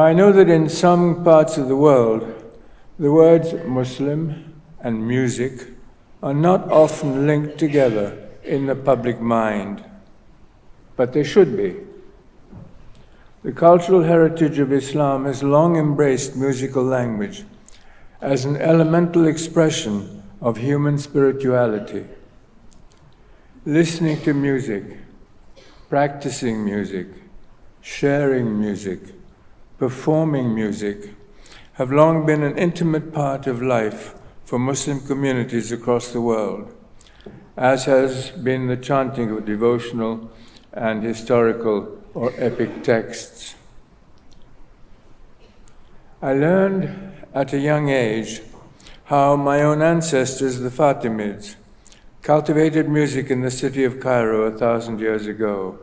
Now, I know that in some parts of the world, the words Muslim and music are not often linked together in the public mind, but they should be. The cultural heritage of Islam has long embraced musical language as an elemental expression of human spirituality. Listening to music, practicing music, sharing music, performing music have long been an intimate part of life for Muslim communities across the world, as has been the chanting of devotional and historical or epic texts. I learned at a young age how my own ancestors, the Fatimids, cultivated music in the city of Cairo a thousand years ago.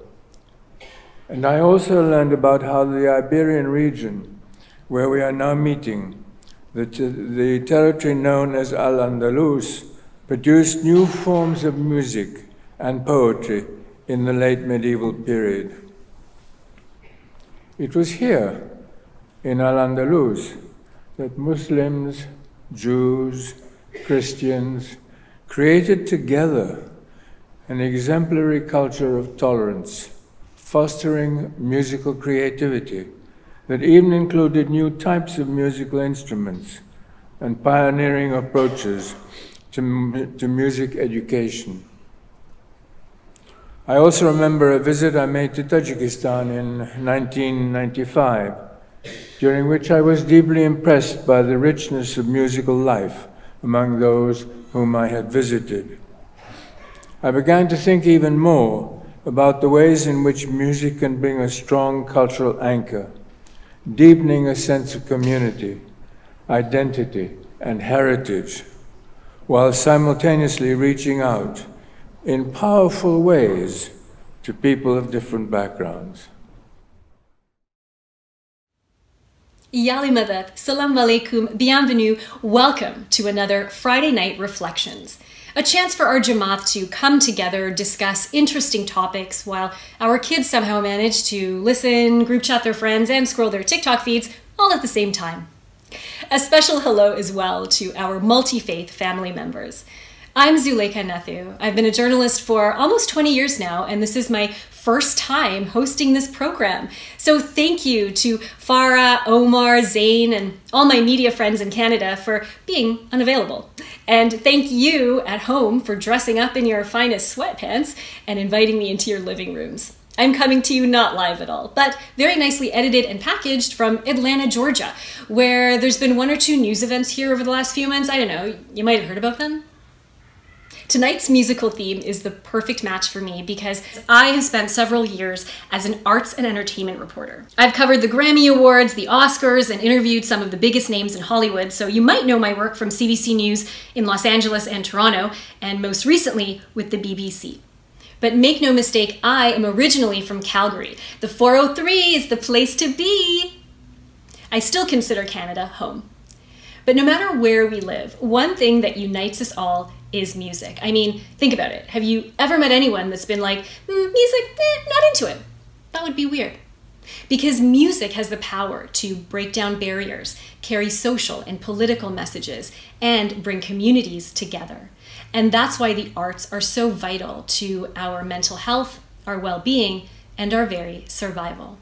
And I also learned about how the Iberian region, where we are now meeting, the, the territory known as Al Andalus, produced new forms of music and poetry in the late medieval period. It was here, in Al Andalus, that Muslims, Jews, Christians created together an exemplary culture of tolerance, fostering musical creativity that even included new types of musical instruments and pioneering approaches to, to music education. I also remember a visit I made to Tajikistan in 1995, during which I was deeply impressed by the richness of musical life among those whom I had visited. I began to think even more about the ways in which music can bring a strong cultural anchor, deepening a sense of community, identity, and heritage, while simultaneously reaching out in powerful ways to people of different backgrounds. Ya Ali Madad, Salam Alaikum, Bienvenue, welcome to another Friday Night Reflections. A chance for our Jamaat to come together, discuss interesting topics, while our kids somehow manage to listen, group chat their friends, and scroll their TikTok feeds all at the same time. A special hello as well to our multi faith family members. I'm Zulekha Nathoo. I've been a journalist for almost 20 years now, and this is my first time hosting this program. So thank you to Farah, Omar, Zain, and all my media friends in Canada for being unavailable. And thank you at home for dressing up in your finest sweatpants and inviting me into your living rooms. I'm coming to you not live at all, but very nicely edited and packaged from Atlanta, Georgia, where there's been one or two news events here over the last few months. I don't know, you might have heard about them. Tonight's musical theme is the perfect match for me because I have spent several years as an arts and entertainment reporter. I've covered the Grammy Awards, the Oscars, and interviewed some of the biggest names in Hollywood, so you might know my work from CBC News in Los Angeles and Toronto, and most recently with the BBC. But make no mistake, I am originally from Calgary. The 403 is the place to be. I still consider Canada home. But no matter where we live, one thing that unites us all is music. I mean, think about it. Have you ever met anyone that's been like, mm, music, eh, not into it? That would be weird. Because music has the power to break down barriers, carry social and political messages, and bring communities together. And that's why the arts are so vital to our mental health, our well being, and our very survival.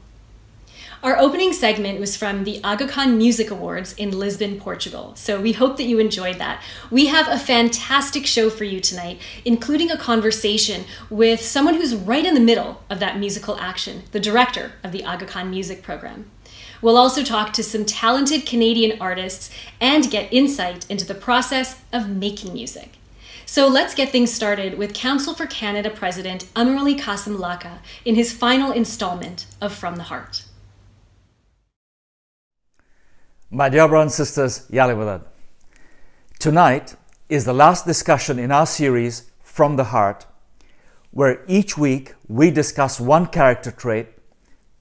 Our opening segment was from the Aga Khan Music Awards in Lisbon, Portugal. So we hope that you enjoyed that. We have a fantastic show for you tonight, including a conversation with someone who's right in the middle of that musical action, the director of the Aga Khan Music Program. We'll also talk to some talented Canadian artists and get insight into the process of making music. So let's get things started with Council for Canada President Amirali Kasim Laka in his final installment of From the Heart. My dear brothers and sisters, Ya Ali Madad. Tonight is the last discussion in our series, From the Heart, where each week we discuss one character trait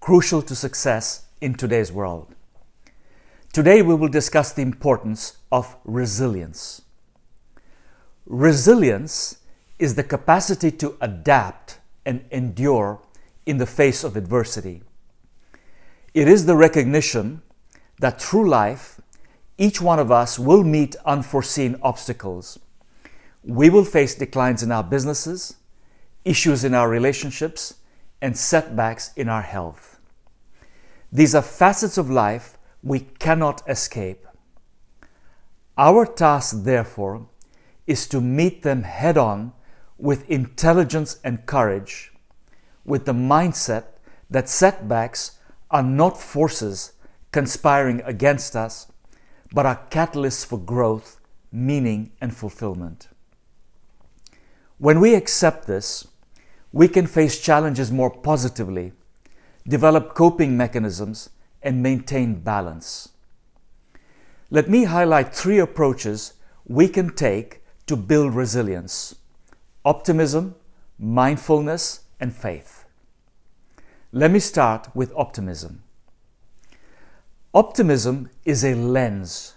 crucial to success in today's world. Today we will discuss the importance of resilience. Resilience is the capacity to adapt and endure in the face of adversity. It is the recognition that through life, each one of us will meet unforeseen obstacles. We will face declines in our businesses, issues in our relationships, and setbacks in our health. These are facets of life we cannot escape. Our task, therefore, is to meet them head on with intelligence and courage, with the mindset that setbacks are not forces conspiring against us, but are catalysts for growth, meaning, and fulfillment. When we accept this, we can face challenges more positively, develop coping mechanisms, and maintain balance. Let me highlight three approaches we can take to build resilience optimism, mindfulness, and faith. Let me start with optimism. Optimism is a lens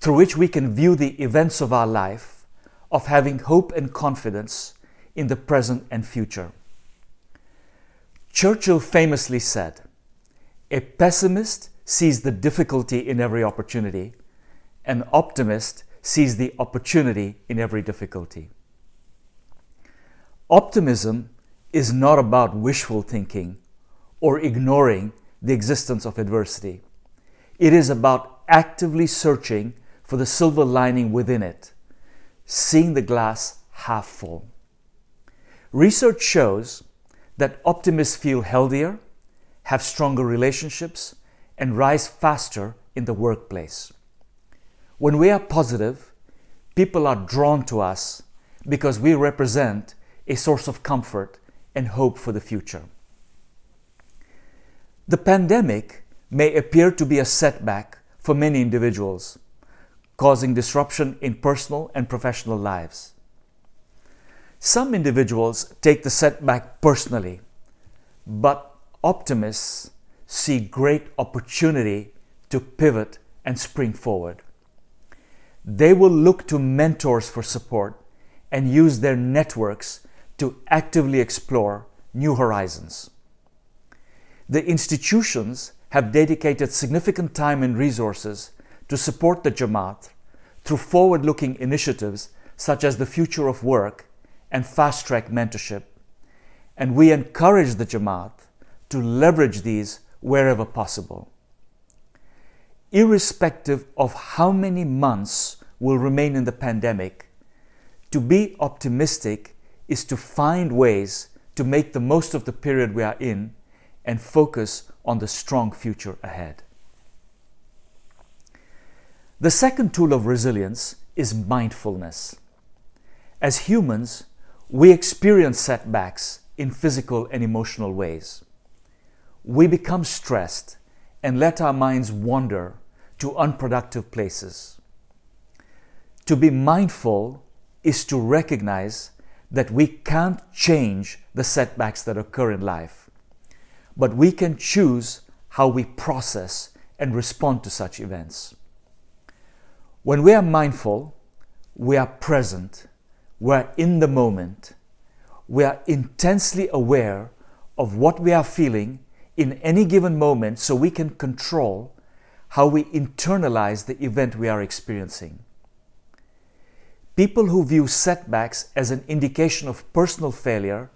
through which we can view the events of our life, of having hope and confidence in the present and future. Churchill famously said, A pessimist sees the difficulty in every opportunity, an optimist sees the opportunity in every difficulty. Optimism is not about wishful thinking or ignoring the existence of adversity. It is about actively searching for the silver lining within it, seeing the glass half full. Research shows that optimists feel healthier, have stronger relationships, and rise faster in the workplace. When we are positive, people are drawn to us because we represent a source of comfort and hope for the future. The pandemic may appear to be a setback for many individuals, causing disruption in personal and professional lives. Some individuals take the setback personally, but optimists see great opportunity to pivot and spring forward. They will look to mentors for support and use their networks to actively explore new horizons. The institutions have dedicated significant time and resources to support the Jamaat through forward looking initiatives such as the Future of Work and Fast Track Mentorship, and we encourage the Jamaat to leverage these wherever possible. Irrespective of how many months will remain in the pandemic, to be optimistic is to find ways to make the most of the period we are in and focus on the strong future ahead. The second tool of resilience is mindfulness. As humans, we experience setbacks in physical and emotional ways. We become stressed and let our minds wander to unproductive places. To be mindful is to recognize that we can't change the setbacks that occur in life, but we can choose how we process and respond to such events. When we are mindful, we are present, we are in the moment, we are intensely aware of what we are feeling in any given moment so we can control how we internalize the event we are experiencing. People who view setbacks as an indication of personal failure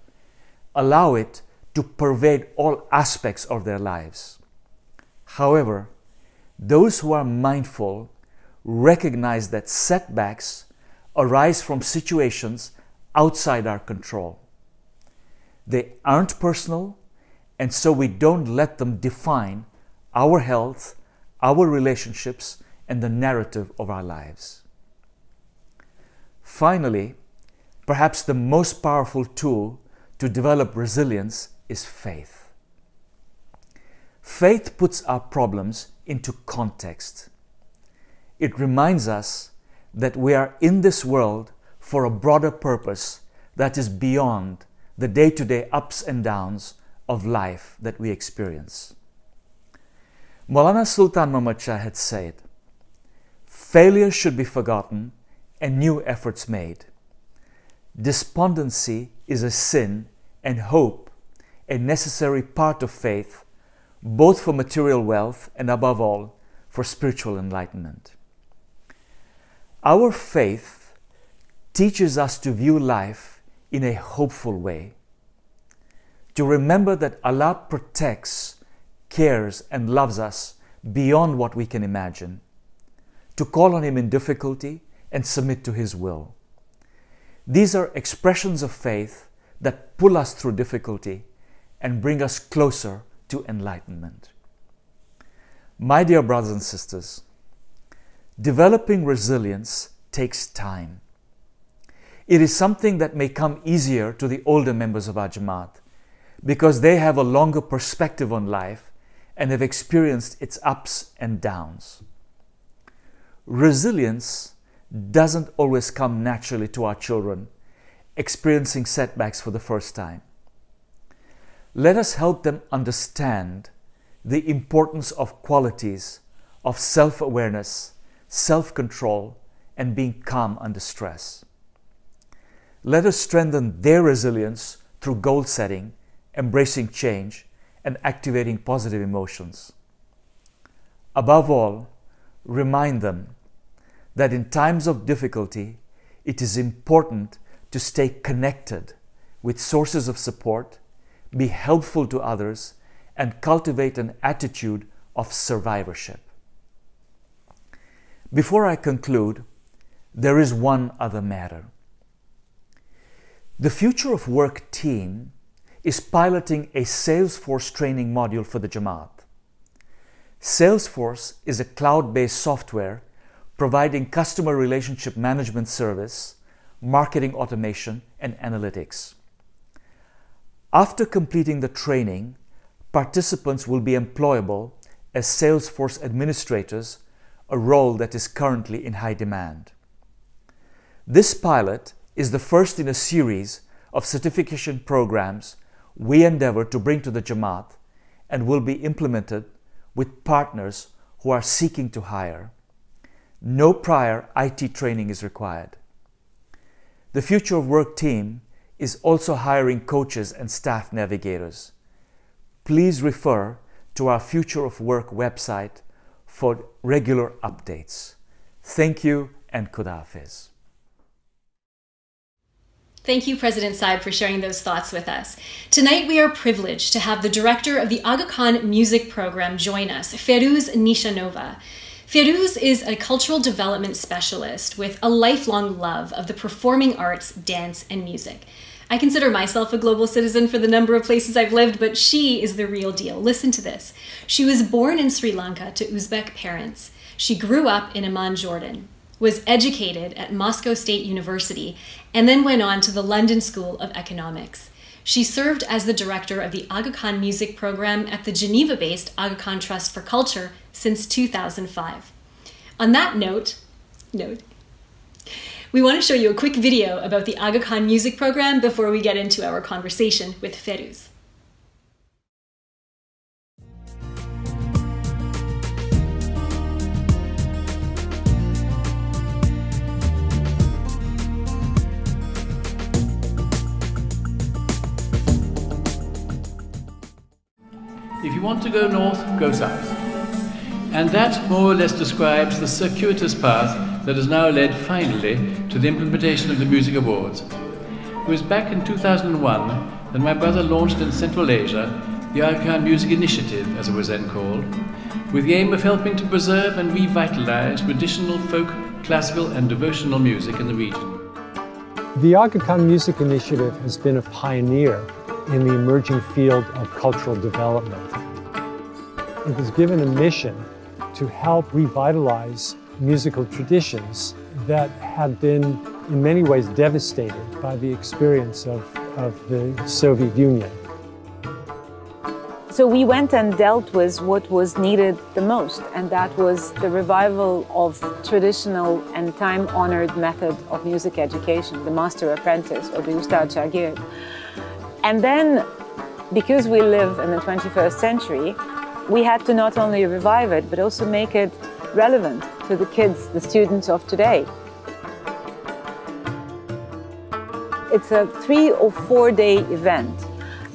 allow it to pervade all aspects of their lives. However, those who are mindful recognize that setbacks arise from situations outside our control. They aren't personal, and so we don't let them define our health, our relationships, and the narrative of our lives. Finally, perhaps the most powerful tool to develop resilience is faith. Faith puts our problems into context. It reminds us that we are in this world for a broader purpose that is beyond the day to day ups and downs of life that we experience. Maulana Sultan Muhammad had said, Failure should be forgotten and new efforts made. Despondency is a sin and hope a necessary part of faith both for material wealth and above all, for spiritual enlightenment. Our faith teaches us to view life in a hopeful way, to remember that Allah protects, cares, and loves us beyond what we can imagine, to call on Him in difficulty and submit to His will. These are expressions of faith that pull us through difficulty and bring us closer to enlightenment. My dear brothers and sisters, developing resilience takes time. It is something that may come easier to the older members of our Jamaat because they have a longer perspective on life and have experienced its ups and downs. Resilience doesn't always come naturally to our children experiencing setbacks for the first time. Let us help them understand the importance of qualities of self awareness, self control, and being calm under stress. Let us strengthen their resilience through goal setting, embracing change, and activating positive emotions. Above all, remind them that in times of difficulty, it is important to stay connected with sources of support, be helpful to others, and cultivate an attitude of survivorship. Before I conclude, there is one other matter. The Future of Work team is piloting a Salesforce training module for the Jamaat. Salesforce is a cloud based software providing customer relationship management service, marketing automation, and analytics. After completing the training, participants will be employable as Salesforce administrators, a role that is currently in high demand. This pilot is the first in a series of certification programs we endeavor to bring to the Jamaat and will be implemented with partners who are seeking to hire. No prior IT training is required. The Future of Work team is also hiring coaches and staff navigators. Please refer to our Future of Work website for regular updates. Thank you and Khudafiz. Thank you, President Saib, for sharing those thoughts with us. Tonight, we are privileged to have the director of the Aga Khan Music Program join us, Fairouz Nishanova. Feruz is a cultural development specialist with a lifelong love of the performing arts, dance, and music. I consider myself a global citizen for the number of places I've lived, but she is the real deal. Listen to this. She was born in Sri Lanka to Uzbek parents. She grew up in Amman, Jordan was educated at Moscow State University and then went on to the London School of Economics. She served as the director of the Aga Khan Music Program at the Geneva based Aga Khan Trust for Culture since 2005. On that note, note, we want to show you a quick video about the Aga Khan Music Program before we get into our conversation with Fairouz. If you want to go north, go south. And that more or less describes the circuitous path that has now led finally to the implementation of the Music Awards. It was back in 2001 that my brother launched in Central Asia the Aga Khan Music Initiative, as it was then called, with the aim of helping to preserve and revitalize traditional folk, classical, and devotional music in the region. The Aga Khan Music Initiative has been a pioneer in the emerging field of cultural development. It was given a mission to help revitalize musical traditions that had been in many ways devastated by the experience of, of the Soviet Union. So we went and dealt with what was needed the most, and that was the revival of traditional and time-honored method of music education, the master apprentice or the Ustad Shagird. And then, because we live in the 21st century, we had to not only revive it, but also make it relevant to the kids, the students of today. It's a three or four day event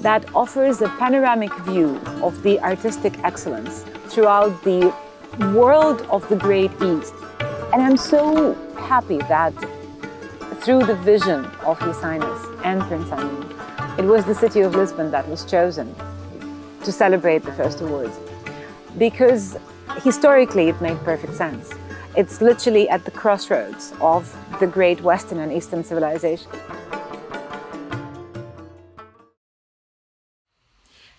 that offers a panoramic view of the artistic excellence throughout the world of the Great East. And I'm so happy that through the vision of His Highness and Prince Amin, it was the city of Lisbon that was chosen to celebrate the first awards. Because historically it made perfect sense. It's literally at the crossroads of the great Western and Eastern civilization.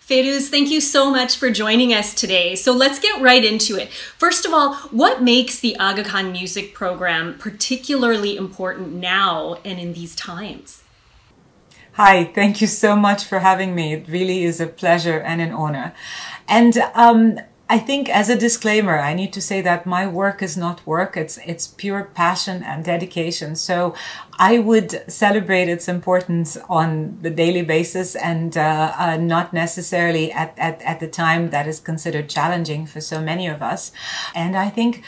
Fairouz, thank you so much for joining us today. So let's get right into it. First of all, what makes the Aga Khan music program particularly important now and in these times? Hi, thank you so much for having me. It really is a pleasure and an honor. And um, I think as a disclaimer, I need to say that my work is not work. It's, it's pure passion and dedication. So I would celebrate its importance on the daily basis and uh, uh, not necessarily at, at, at the time that is considered challenging for so many of us. And I think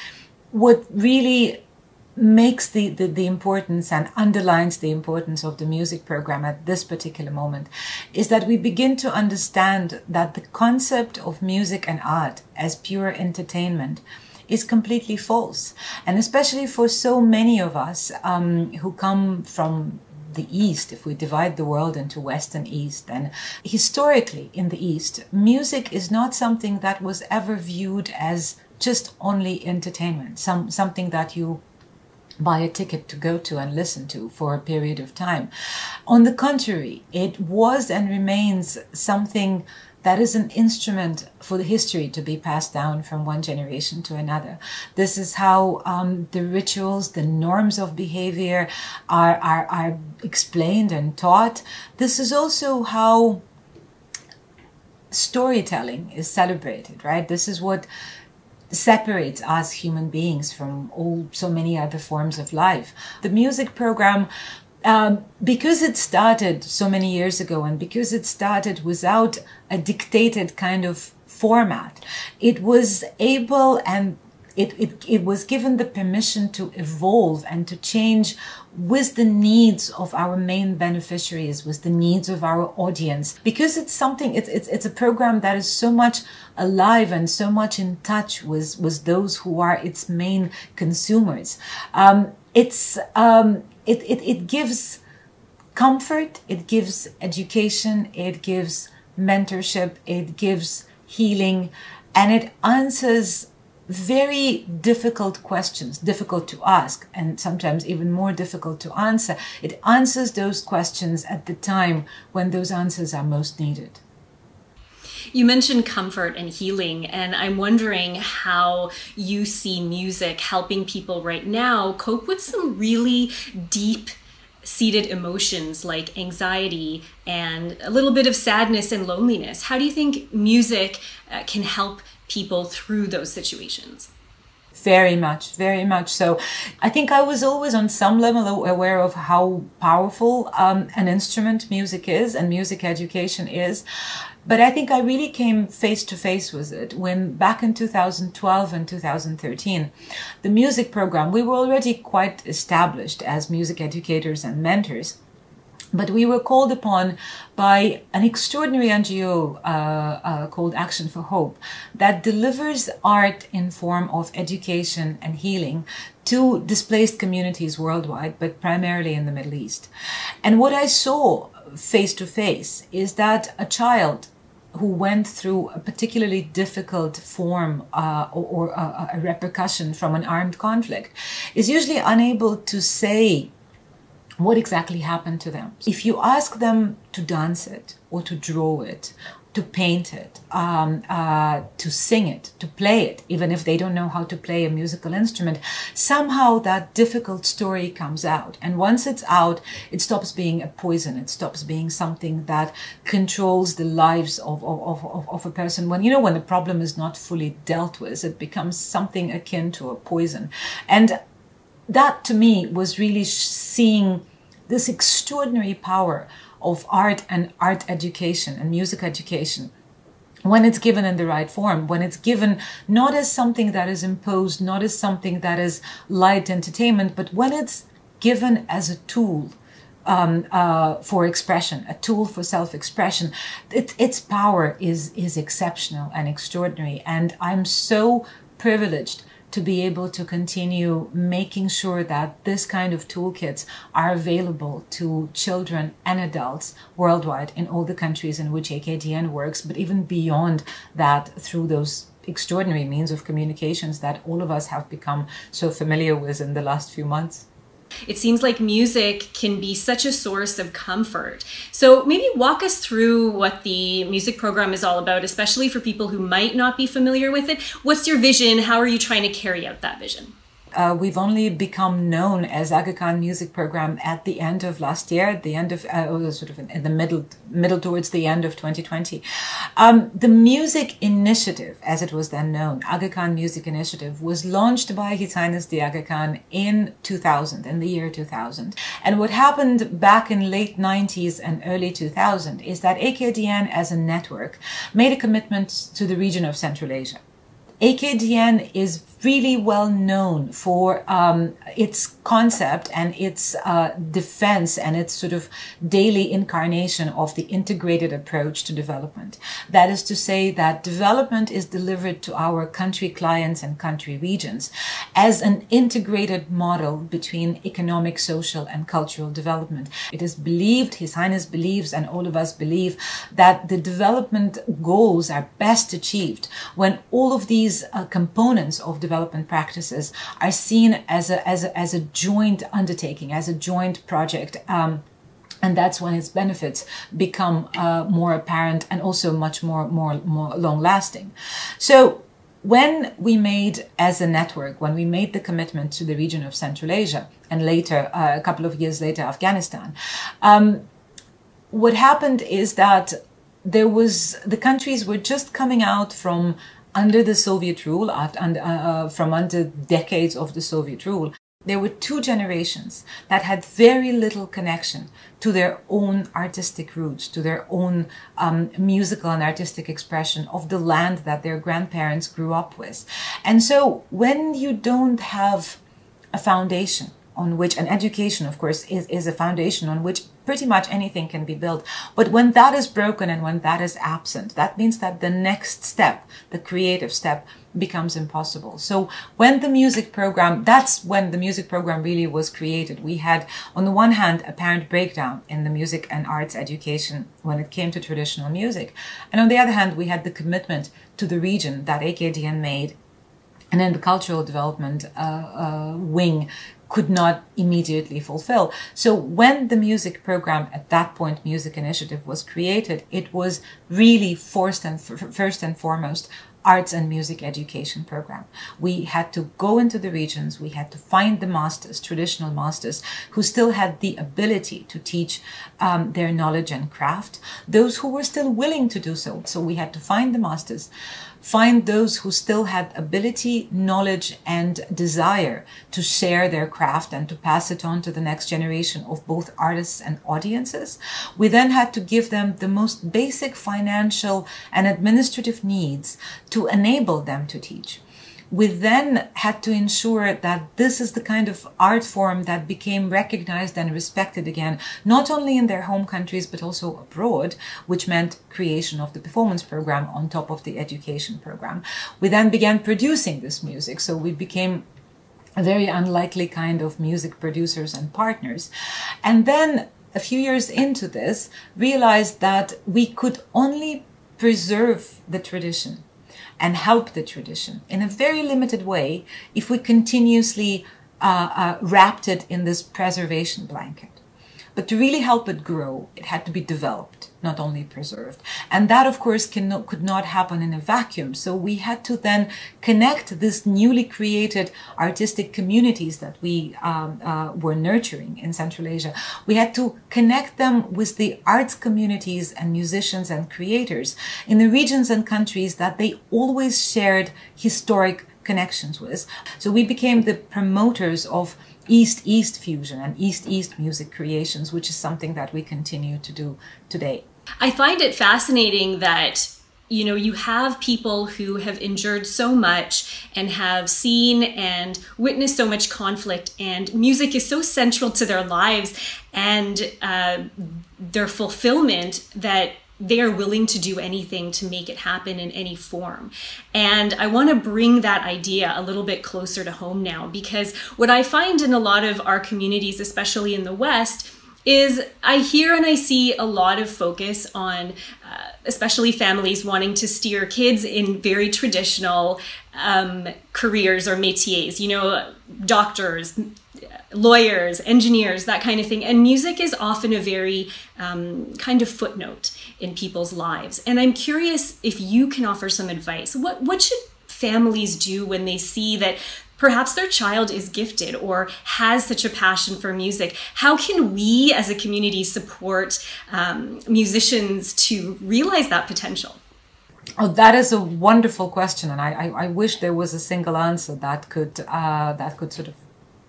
what really makes the, the, the, importance and underlines the importance of the music program at this particular moment is that we begin to understand that the concept of music and art as pure entertainment is completely false. And especially for so many of us um, who come from the East, if we divide the world into West and East, then historically in the East, music is not something that was ever viewed as just only entertainment, some, something that you buy a ticket to go to and listen to for a period of time. On the contrary, it was and remains something that is an instrument for the history to be passed down from one generation to another. This is how um, the rituals, the norms of behavior are, are, are explained and taught. This is also how storytelling is celebrated, right? This is what separates us human beings from all so many other forms of life. The music program um, because it started so many years ago and because it started without a dictated kind of format, it was able and it, it, it was given the permission to evolve and to change with the needs of our main beneficiaries, with the needs of our audience. Because it's something, it's, it's, it's a program that is so much alive and so much in touch with, with those who are its main consumers. Um, it's, um, it, it, it gives comfort, it gives education, it gives mentorship, it gives healing, and it answers very difficult questions, difficult to ask, and sometimes even more difficult to answer. It answers those questions at the time when those answers are most needed. You mentioned comfort and healing, and I'm wondering how you see music helping people right now cope with some really deep seated emotions like anxiety and a little bit of sadness and loneliness. How do you think music uh, can help people through those situations? Very much, very much so. I think I was always on some level aware of how powerful um, an instrument music is and music education is. But I think I really came face to face with it when back in 2012 and 2013, the music program, we were already quite established as music educators and mentors. But we were called upon by an extraordinary NGO uh, uh, called Action for Hope that delivers art in form of education and healing to displaced communities worldwide, but primarily in the Middle East. And what I saw face to face is that a child who went through a particularly difficult form uh, or, or a, a repercussion from an armed conflict is usually unable to say what exactly happened to them. If you ask them to dance it or to draw it, to paint it, um, uh, to sing it, to play it, even if they don't know how to play a musical instrument, somehow that difficult story comes out. And once it's out, it stops being a poison. It stops being something that controls the lives of, of, of, of a person. When, you know, when the problem is not fully dealt with, it becomes something akin to a poison. And that to me was really seeing this extraordinary power of art and art education and music education when it's given in the right form, when it's given not as something that is imposed, not as something that is light entertainment, but when it's given as a tool um, uh, for expression, a tool for self-expression. It, its power is is exceptional and extraordinary, and I'm so privileged to be able to continue making sure that this kind of toolkits are available to children and adults worldwide in all the countries in which AKDN works, but even beyond that through those extraordinary means of communications that all of us have become so familiar with in the last few months. It seems like music can be such a source of comfort. So, maybe walk us through what the music program is all about, especially for people who might not be familiar with it. What's your vision? How are you trying to carry out that vision? Uh, we've only become known as Aga Khan Music Program at the end of last year, at the end of uh, sort of in the middle, middle towards the end of 2020. Um, the music initiative, as it was then known, Aga Khan Music Initiative, was launched by His Highness the Aga Khan in 2000, in the year 2000. And what happened back in late 90s and early 2000 is that AKDN as a network made a commitment to the region of Central Asia. AKDN is really well known for um, its concept and its uh, defense and its sort of daily incarnation of the integrated approach to development. That is to say that development is delivered to our country clients and country regions as an integrated model between economic, social, and cultural development. It is believed, His Highness believes, and all of us believe that the development goals are best achieved when all of these uh, components of development practices are seen as a, as a, as a joint undertaking, as a joint project. Um, and that's when its benefits become uh, more apparent and also much more more more long lasting. So when we made as a network, when we made the commitment to the region of Central Asia and later, uh, a couple of years later, Afghanistan, um, what happened is that there was the countries were just coming out from under the Soviet rule, and, uh, uh, from under decades of the Soviet rule, there were two generations that had very little connection to their own artistic roots, to their own um, musical and artistic expression of the land that their grandparents grew up with. And so when you don't have a foundation on which an education, of course, is, is a foundation on which pretty much anything can be built. But when that is broken and when that is absent, that means that the next step, the creative step, becomes impossible. So when the music program, that's when the music program really was created. We had, on the one hand, apparent breakdown in the music and arts education when it came to traditional music. And on the other hand, we had the commitment to the region that AKDN made and then the cultural development uh, uh, wing could not immediately fulfill. So when the music program at that point, Music Initiative was created, it was really first and, first and foremost arts and music education program. We had to go into the regions, we had to find the masters, traditional masters, who still had the ability to teach um, their knowledge and craft, those who were still willing to do so. So we had to find the masters find those who still had ability, knowledge, and desire to share their craft and to pass it on to the next generation of both artists and audiences. We then had to give them the most basic financial and administrative needs to enable them to teach we then had to ensure that this is the kind of art form that became recognized and respected again, not only in their home countries, but also abroad, which meant creation of the performance program on top of the education program. We then began producing this music. So we became a very unlikely kind of music producers and partners. And then a few years into this, realized that we could only preserve the tradition and help the tradition in a very limited way if we continuously uh, uh, wrapped it in this preservation blanket. But to really help it grow, it had to be developed, not only preserved. And that, of course, could not happen in a vacuum. So we had to then connect this newly created artistic communities that we um, uh, were nurturing in Central Asia. We had to connect them with the arts communities and musicians and creators in the regions and countries that they always shared historic connections with. So we became the promoters of East-East fusion and East-East music creations, which is something that we continue to do today. I find it fascinating that you know, you have people who have endured so much and have seen and witnessed so much conflict, and music is so central to their lives and uh, their fulfillment that they are willing to do anything to make it happen in any form. And I want to bring that idea a little bit closer to home now because what I find in a lot of our communities, especially in the West, is I hear and I see a lot of focus on, uh, especially families wanting to steer kids in very traditional um, careers or métiers, you know, doctors, lawyers, engineers, that kind of thing. And music is often a very um, kind of footnote in people's lives. And I'm curious if you can offer some advice. What what should families do when they see that perhaps their child is gifted or has such a passion for music. How can we as a community support um, musicians to realize that potential? Oh, that is a wonderful question, and I, I, I wish there was a single answer that could uh, that could sort of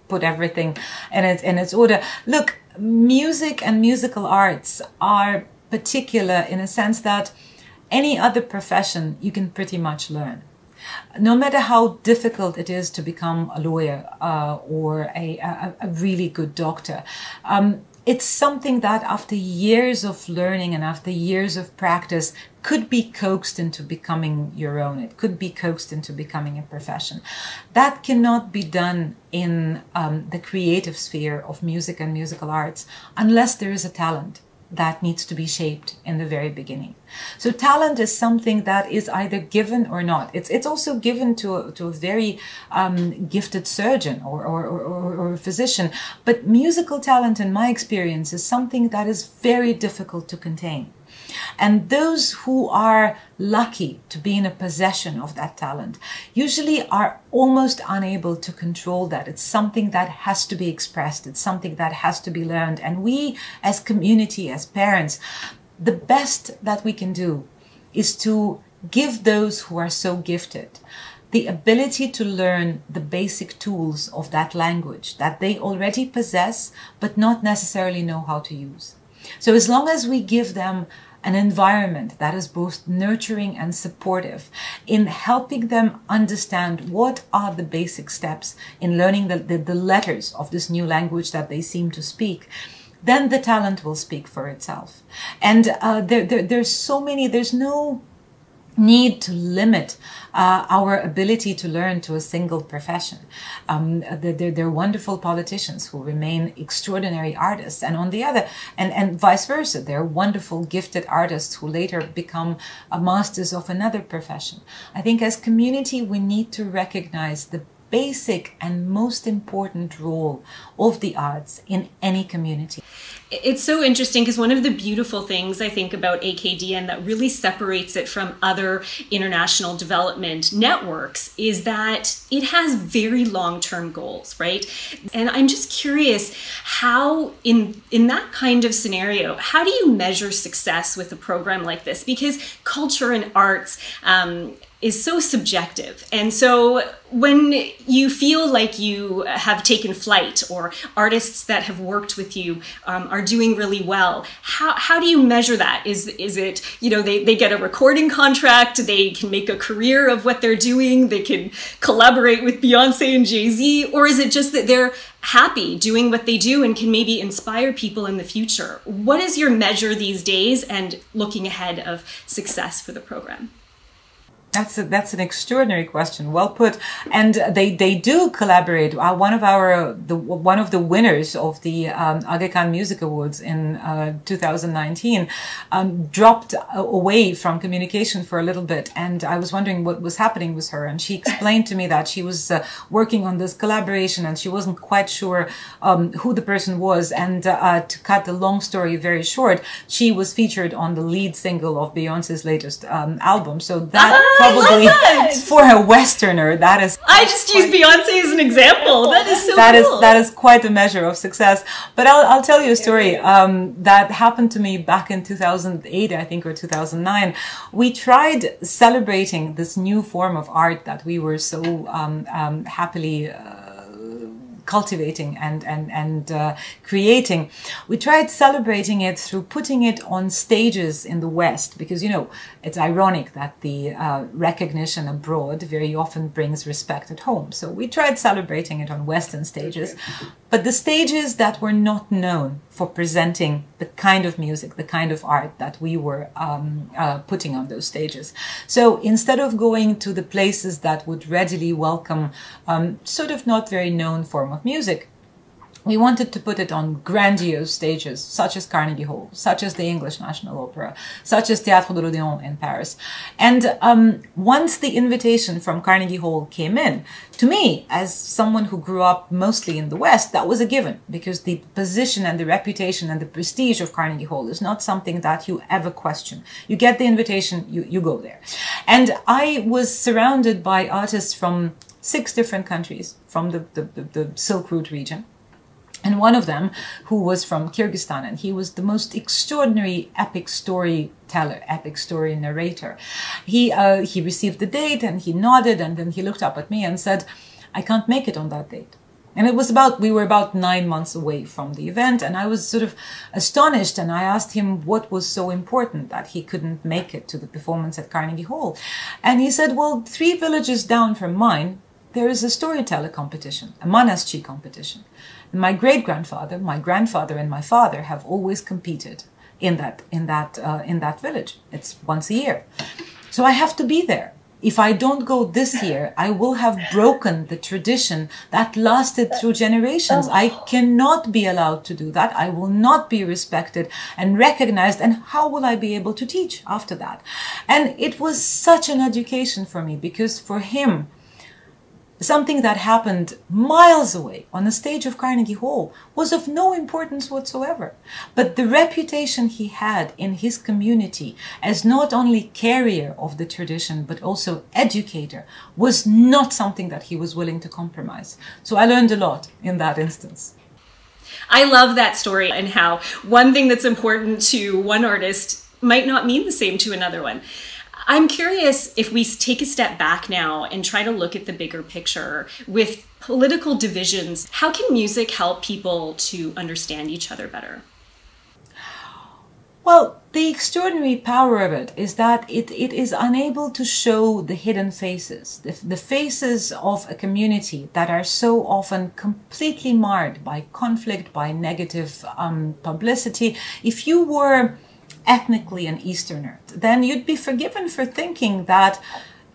put everything in its in its order. Look, music and musical arts are particular in a sense that any other profession you can pretty much learn no matter how difficult it is to become a lawyer uh, or a, a, a, really good doctor, um, it's something that after years of learning and after years of practice could be coaxed into becoming your own. It could be coaxed into becoming a profession. That cannot be done in um, the creative sphere of music and musical arts unless there is a talent that needs to be shaped in the very beginning. So talent is something that is either given or not. It's it's also given to a, to a very um, gifted surgeon or or, or or physician. But musical talent, in my experience, is something that is very difficult to contain. And those who are lucky to be in a possession of that talent usually are almost unable to control that. It's something that has to be expressed. It's something that has to be learned. And we as community, as parents, the best that we can do is to give those who are so gifted the ability to learn the basic tools of that language that they already possess, but not necessarily know how to use. So as long as we give them an environment that is both nurturing and supportive in helping them understand what are the basic steps in learning the, the, the, letters of this new language that they seem to speak then the talent will speak for itself. And uh, there, there, there's so many there's no need to limit uh, our ability to learn to a single profession. Um, they're, they're, wonderful politicians who remain extraordinary artists, and on the other, and, and vice versa, they're wonderful, gifted artists who later become masters of another profession. I think as community, we need to recognize the basic and most important role of the arts in any community. It's so interesting because one of the beautiful things I think about AKDN that really separates it from other international development networks is that it has very long-term goals, right? And I'm just curious how in in that kind of scenario, how do you measure success with a program like this? Because culture and arts um, is so subjective. And so when you feel like you have taken flight or artists that have worked with you um, are doing really well, how, how do you measure that? Is, is it, you know, they, they get a recording contract, they can make a career of what they're doing, they can collaborate with Beyonce and Jay-Z, or is it just that they're happy doing what they do and can maybe inspire people in the future? What is your measure these days and looking ahead of success for the program? That's a, that's an extraordinary question. Well put. And they, they do collaborate. Uh, one of our the one of the winners of the um, Aga Khan Music Awards in uh, 2019 um, dropped away from communication for a little bit, and I was wondering what was happening with her. And she explained to me that she was uh, working on this collaboration, and she wasn't quite sure um, who the person was. And uh, to cut the long story very short, she was featured on the lead single of Beyonce's latest um, album. So that. Probably for a Westerner, that is. I just use Beyonce as an example. That is so that cool. is, that is quite a measure of success. But I'll, I'll tell you a story um, that happened to me back in 2008, I think, or 2009. We tried celebrating this new form of art that we were so um, um, happily. Uh, cultivating and and and uh, creating. We tried celebrating it through putting it on stages in the West because you know it's ironic that the uh, recognition abroad very often brings respect at home. So we tried celebrating it on Western stages, but the stages that were not known for presenting the kind of music, the kind of art that we were um, uh, putting on those stages. So instead of going to the places that would readily welcome um, sort of not very known form of music, we wanted to put it on grandiose stages, such as Carnegie Hall, such as the English National Opera, such as Théâtre de l'Odéon in Paris. And um, once the invitation from Carnegie Hall came in, to me, as someone who grew up mostly in the West, that was a given because the position and the reputation and the prestige of Carnegie Hall is not something that you ever question. You get the invitation, you, you go there. And I was surrounded by artists from six different countries from the, the, the, the Silk Route region and one of them who was from Kyrgyzstan and he was the most extraordinary epic storyteller epic story narrator. He uh, he received the date and he nodded and then he looked up at me and said i can't make it on that date. And it was about we were about nine months away from the event and i was sort of astonished and i asked him what was so important that he couldn't make it to the performance at carnegie hall. And he said well three villages down from mine there is a storyteller competition a manaschi competition my great grandfather, my grandfather, and my father have always competed in that in that uh, in that village. It's once a year, so I have to be there. If I don't go this year, I will have broken the tradition that lasted through generations. I cannot be allowed to do that. I will not be respected and recognized. And how will I be able to teach after that? And it was such an education for me because for him, something that happened miles away on the stage of Carnegie Hall was of no importance whatsoever. But the reputation he had in his community as not only carrier of the tradition, but also educator was not something that he was willing to compromise. So I learned a lot in that instance. I love that story and how one thing that's important to one artist might not mean the same to another one. I'm curious if we take a step back now and try to look at the bigger picture with political divisions, how can music help people to understand each other better? Well, the extraordinary power of it is that it, it is unable to show the hidden faces, the, the faces of a community that are so often completely marred by conflict, by negative um, publicity. If you were ethnically an Easterner, then you'd be forgiven for thinking that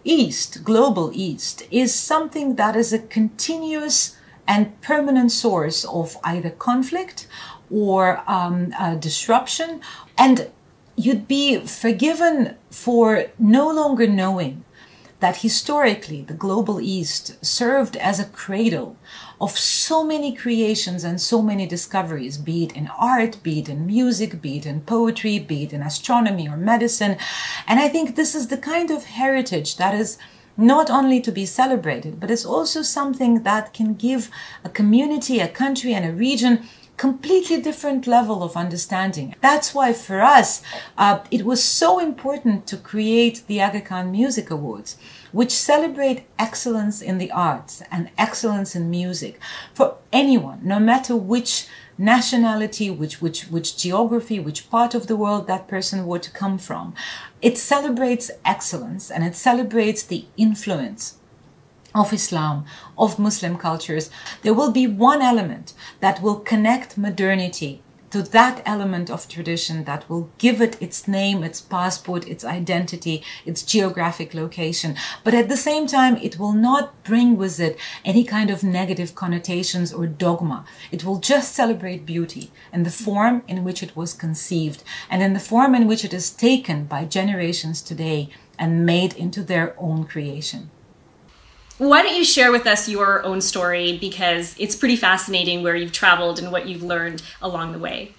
East, global East, is something that is a continuous and permanent source of either conflict or um, uh, disruption. And you'd be forgiven for no longer knowing that historically the global East served as a cradle of so many creations and so many discoveries, be it in art, be it in music, be it in poetry, be it in astronomy or medicine. And I think this is the kind of heritage that is not only to be celebrated, but it's also something that can give a community, a country, and a region completely different level of understanding. That's why for us, uh, it was so important to create the Aga Khan Music Awards which celebrate excellence in the arts and excellence in music for anyone, no matter which nationality, which, which, which geography, which part of the world that person were to come from. It celebrates excellence and it celebrates the influence of Islam, of Muslim cultures. There will be one element that will connect modernity to that element of tradition that will give it its name, its passport, its identity, its geographic location. But at the same time, it will not bring with it any kind of negative connotations or dogma. It will just celebrate beauty and the form in which it was conceived and in the form in which it is taken by generations today and made into their own creation. Why don't you share with us your own story because it's pretty fascinating where you've traveled and what you've learned along the way.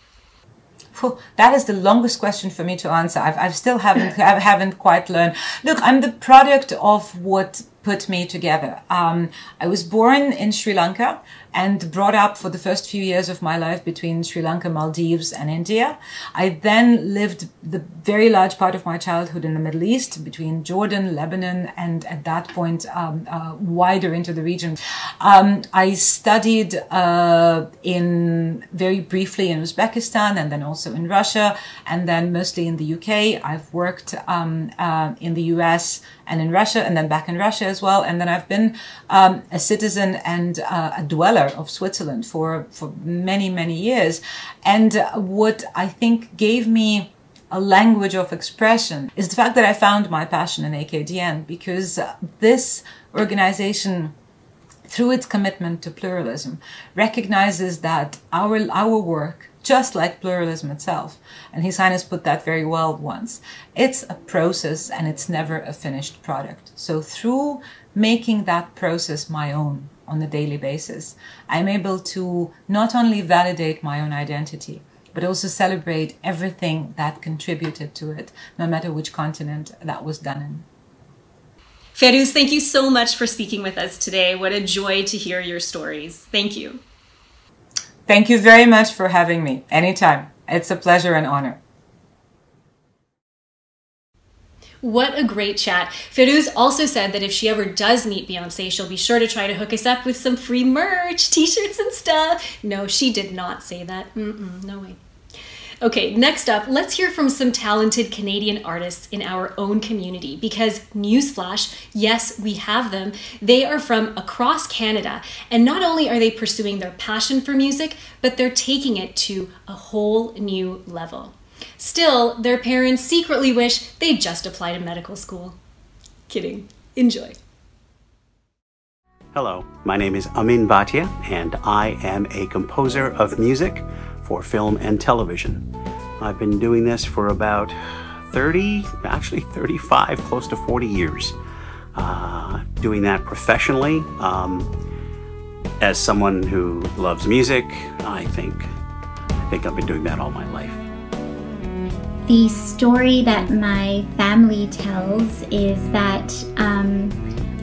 Well, that is the longest question for me to answer. I've, I've still haven't I haven't quite learned. Look, I'm the product of what put me together. Um, I was born in Sri Lanka and brought up for the first few years of my life between Sri Lanka, Maldives, and India. I then lived the very large part of my childhood in the Middle East between Jordan, Lebanon, and at that point um, uh, wider into the region. Um, I studied uh, in very briefly in Uzbekistan and then also in Russia, and then mostly in the UK. I've worked um, uh, in the US and in Russia, and then back in Russia as well. And then I've been um, a citizen and uh, a dweller of Switzerland for for many many years. And uh, what I think gave me a language of expression is the fact that I found my passion in AKDN because uh, this organization through its commitment to pluralism recognizes that our our work just like pluralism itself. And His Highness put that very well once. It's a process and it's never a finished product. So through making that process my own on a daily basis, I'm able to not only validate my own identity, but also celebrate everything that contributed to it, no matter which continent that was done in. Fairouz, thank you so much for speaking with us today. What a joy to hear your stories. Thank you. Thank you very much for having me. Anytime. It's a pleasure and honor. What a great chat. Fairouz also said that if she ever does meet Beyonce, she'll be sure to try to hook us up with some free merch, t shirts, and stuff. No, she did not say that. Mm-mm, no way. Okay, next up, let's hear from some talented Canadian artists in our own community because, newsflash, yes, we have them. They are from across Canada, and not only are they pursuing their passion for music, but they're taking it to a whole new level. Still, their parents secretly wish they'd just apply to medical school. Kidding. Enjoy. Hello, my name is Amin Bhatia, and I am a composer of music for film and television. I've been doing this for about 30, actually 35, close to 40 years. Uh, doing that professionally. Um, as someone who loves music, I think I think I've been doing that all my life. The story that my family tells is that um,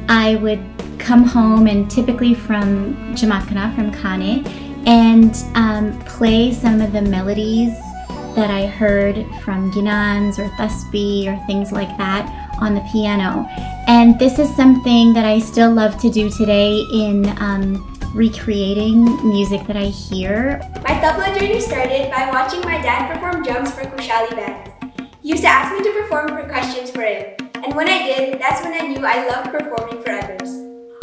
I would come home and typically from Jamaat from Kane and um, play some of the melodies that I heard from Ginans or Thusby or things like that on the piano. And this is something that I still love to do today in um, recreating music that I hear. My tabla journey started by watching my dad perform drums for Khushali band. He used to ask me to perform percussions for him, and when I did, that's when I knew I loved performing for others.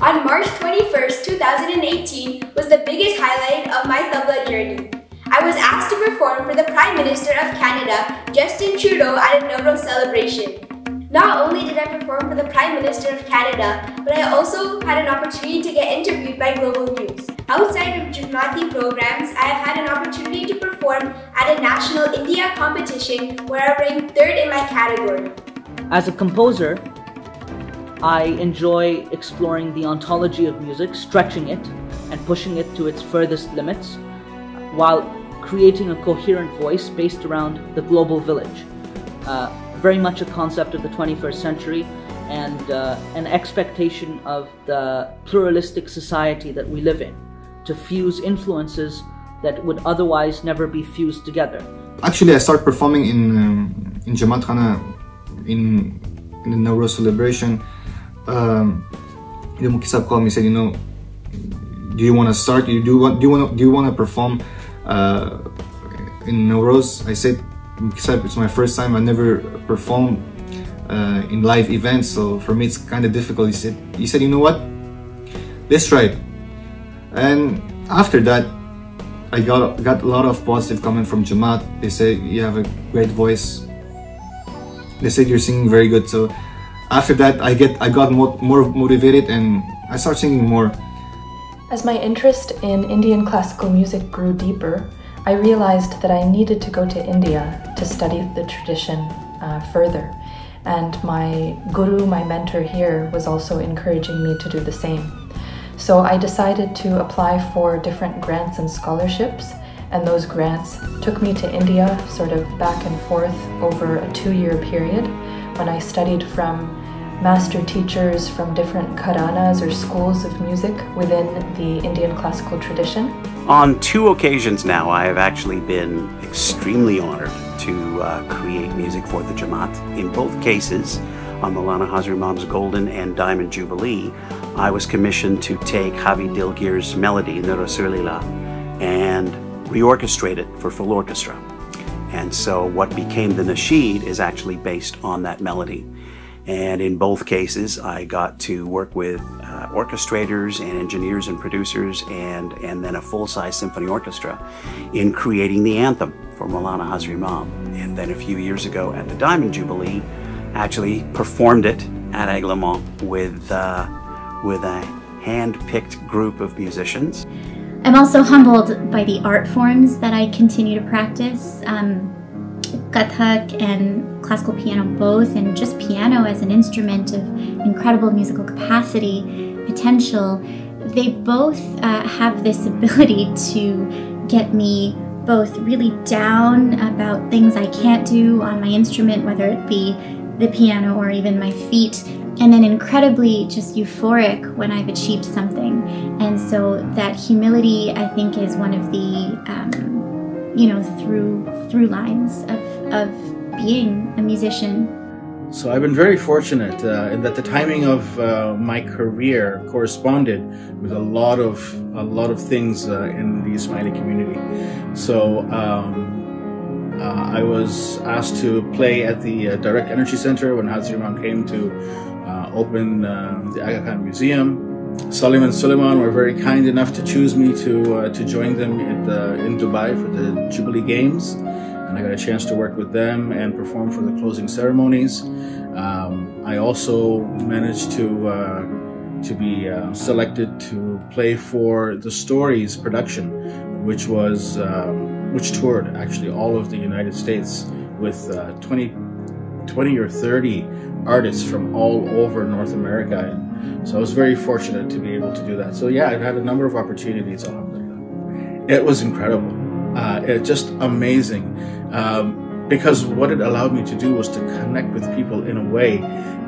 On March 21st, 2018 was the biggest highlight of my tabla journey. I was asked to perform for the Prime Minister of Canada, Justin Trudeau at a Nowruz celebration. Not only did I perform for the Prime Minister of Canada, but I also had an opportunity to get interviewed by Global News. Outside of Jamaati programs, I have had an opportunity to perform at a national India competition where I ranked third in my category. As a composer, I enjoy exploring the ontology of music, stretching it and pushing it to its furthest limits, while creating a coherent voice based around the global village. Uh, very much a concept of the 21st century and uh, an expectation of the pluralistic society that we live in to fuse influences that would otherwise never be fused together. Actually, I started performing in um, in Jamaat Khana in in the Nowruz celebration um, the Mukisab called me said, you know, do you want to start? Do you want? Do you want? Do you want to perform uh, in Nowruz? I said, Mukisab, it's my first time. I never performed uh, in live events, so for me it's kind of difficult. He said, he said, you know what? Let's try it. And after that, I got got a lot of positive comment from Jamaat. They said you have a great voice. They said you're singing very good. So after that I get I got more, more motivated and I started singing more. As my interest in Indian classical music grew deeper, I realized that I needed to go to India to study the tradition uh, further. And my guru, my mentor here, was also encouraging me to do the same. So I decided to apply for different grants and scholarships, and those grants took me to India, sort of back and forth over a two year period when I studied from master teachers from different gharanas or schools of music within the Indian classical tradition. On two occasions now, I have actually been extremely honored to uh, create music for the Jamaat. In both cases, on Maulana Hazar Imam's Golden and Diamond Jubilee, I was commissioned to take Javi Dilgir's melody, Nur Rasulillah, and reorchestrate it for full orchestra. And so what became the nasheed is actually based on that melody. And in both cases, I got to work with uh, orchestrators and engineers and producers and, and then a full-size symphony orchestra in creating the anthem for Maulana Hazar Imam. And then a few years ago at the Diamond Jubilee, actually performed it at Aiglemont with, uh, with a hand-picked group of musicians. I'm also humbled by the art forms that I continue to practice. Um, Kathak and classical piano both, and just piano as an instrument of incredible musical capacity, potential, they both uh, have this ability to get me both really down about things I can't do on my instrument, whether it be the piano or even my feet, and then incredibly just euphoric when I've achieved something. And so that humility, I think, is one of the um, you know through through lines of of being a musician. So I've been very fortunate uh, that the timing of uh, my career corresponded with a lot of a lot of things uh, in the Ismaili community. So. Um, uh, I was asked to play at the uh, Direct Energy Center when Hazar Imam came to uh, open the Aga Khan Museum. Salim and Sulaiman were very kind enough to choose me to to join them the, in Dubai for the Jubilee Games, and I got a chance to work with them and perform for the closing ceremonies. Um, I also managed to uh, to be uh, selected to play for the Stories production, which was. Um, which toured actually all of the United States with uh, 20, 20 or 30 artists from all over North America. So I was very fortunate to be able to do that. So yeah, I've had a number of opportunities. It was incredible. Uh, just amazing. Um, because what it allowed me to do was to connect with people in a way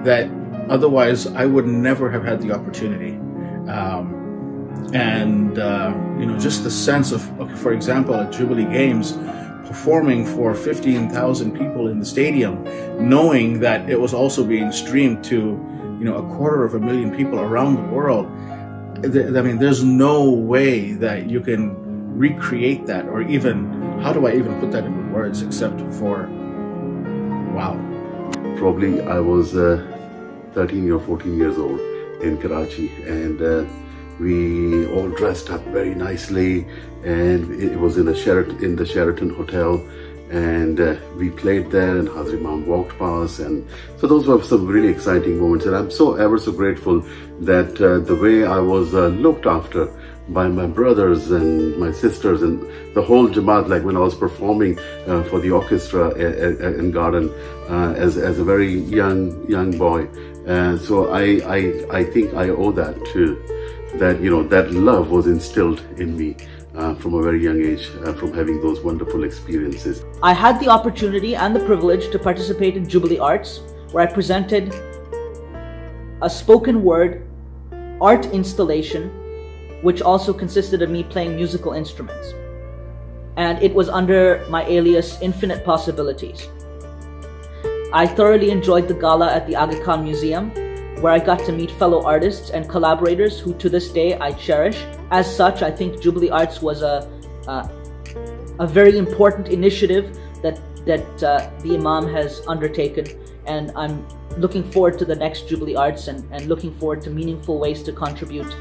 that otherwise I would never have had the opportunity. Um, and uh, you know just the sense of for example at jubilee games performing for 15,000 people in the stadium knowing that it was also being streamed to you know a quarter of a million people around the world i mean there's no way that you can recreate that or even how do i even put that into words except for wow. Probably i was uh, 13 or 14 years old in karachi and uh, we all dressed up very nicely and it was in, Sheraton, in the Sheraton Hotel and uh, we played there and Hazar Imam walked past and so those were some really exciting moments and I'm so ever so grateful that uh, the way I was uh, looked after by my brothers and my sisters and the whole Jamaat like when I was performing uh, for the orchestra in Garden uh, as, as a very young young boy so I, I, I think I owe that to that you know that love was instilled in me uh, from a very young age uh, from having those wonderful experiences. I had the opportunity and the privilege to participate in Jubilee Arts where I presented a spoken word art installation which also consisted of me playing musical instruments. And it was under my alias Infinite Possibilities. I thoroughly enjoyed the gala at the Aga Khan Museum where I got to meet fellow artists and collaborators who to this day I cherish. As such, I think Jubilee Arts was a, a very important initiative that, that uh, the Imam has undertaken and I'm looking forward to the next Jubilee Arts and, and looking forward to meaningful ways to contribute